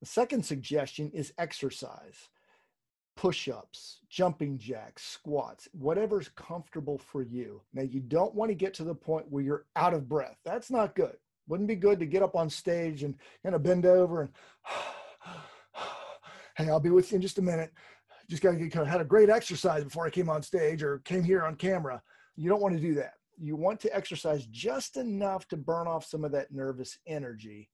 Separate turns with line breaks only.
The second suggestion is exercise push ups, jumping jacks, squats, whatever's comfortable for you. Now, you don't want to get to the point where you're out of breath. That's not good. Wouldn't be good to get up on stage and kind of bend over and, hey, I'll be with you in just a minute. Just got to get kind of had a great exercise before I came on stage or came here on camera. You don't want to do that. You want to exercise just enough to burn off some of that nervous energy